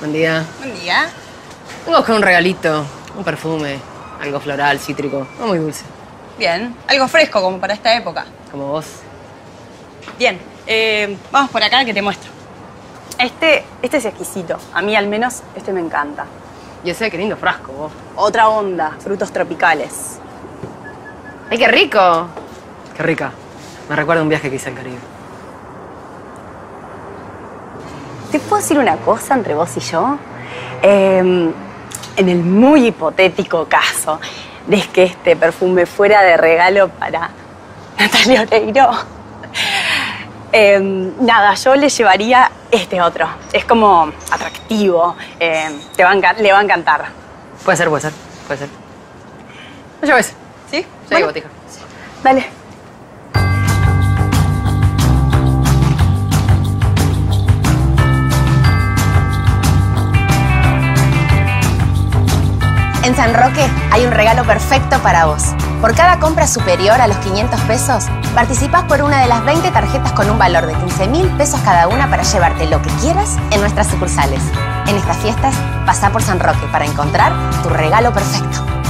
Buen día. Buen día. Vengo a buscar un regalito, un perfume, algo floral, cítrico, no muy dulce. Bien. Algo fresco como para esta época. Como vos. Bien. eh, vamos por acá que te muestro. Este, este es exquisito. A mí al menos este me encanta. Y ese, qué lindo frasco, vos. Otra onda, frutos tropicales. ¡Ay, qué rico! Qué rica. Me recuerda un viaje que hice al Caribe. ¿Te puedo decir una cosa entre vos y yo? Eh, en el muy hipotético caso de que este perfume fuera de regalo para Natalia Oreiro, eh, nada, yo le llevaría este otro. Es como atractivo, eh, te va a le va a encantar. Puede ser, puede ser, puede ser. Llevo ese. ¿Sí? Ya Bueno, digo, botija. Dale. En San Roque hay un regalo perfecto para vos. Por cada compra superior a los 500 pesos, participas por una de las 20 tarjetas con un valor de 15 mil pesos cada una para llevarte lo que quieras en nuestras sucursales. En estas fiestas, pasá por San Roque para encontrar tu regalo perfecto.